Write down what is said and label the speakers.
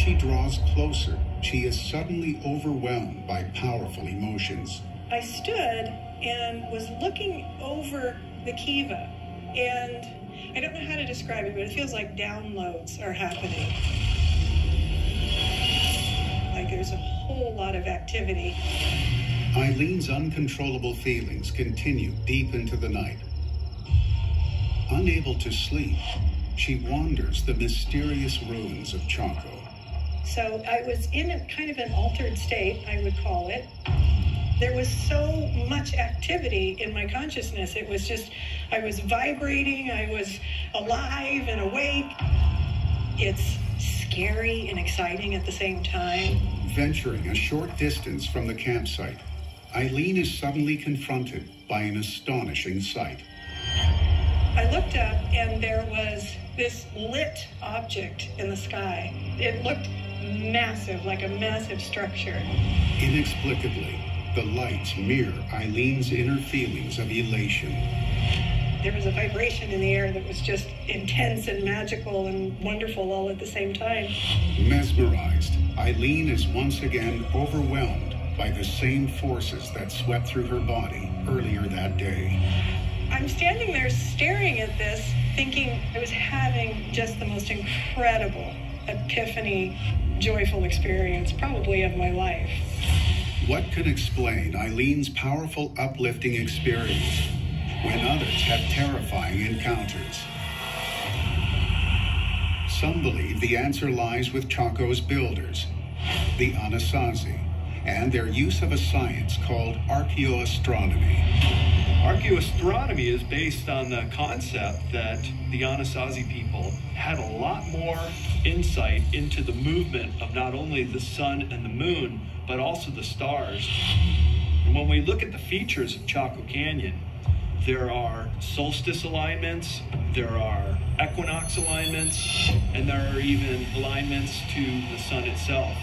Speaker 1: she draws closer, she is suddenly overwhelmed by powerful emotions.
Speaker 2: I stood and was looking over the kiva, and I don't know how to describe it, but it feels like downloads are happening. Like there's a whole lot of activity.
Speaker 1: Eileen's uncontrollable feelings continue deep into the night. Unable to sleep, she wanders the mysterious ruins of Chaco.
Speaker 2: So I was in a kind of an altered state, I would call it. There was so much activity in my consciousness. It was just, I was vibrating, I was alive and awake. It's scary and exciting at the same time.
Speaker 1: Venturing a short distance from the campsite, Eileen is suddenly confronted by an astonishing sight.
Speaker 2: I looked up and there was this lit object in the sky. It looked massive, like a massive structure.
Speaker 1: Inexplicably, the lights mirror Eileen's inner feelings of elation.
Speaker 2: There was a vibration in the air that was just intense and magical and wonderful all at the same time.
Speaker 1: Mesmerized, Eileen is once again overwhelmed by the same forces that swept through her body earlier that day.
Speaker 2: I'm standing there staring at this, thinking I was having just the most incredible epiphany, joyful experience, probably of my life.
Speaker 1: What could explain Eileen's powerful, uplifting experience when others have terrifying encounters? Some believe the answer lies with Chaco's builders, the Anasazi, and their use of a science called archaeoastronomy.
Speaker 3: Archaeoastronomy is based on the concept that the Anasazi people had a lot more insight into the movement of not only the sun and the moon, but also the stars. And when we look at the features of Chaco Canyon, there are solstice alignments, there are equinox alignments, and there are even alignments to the sun itself.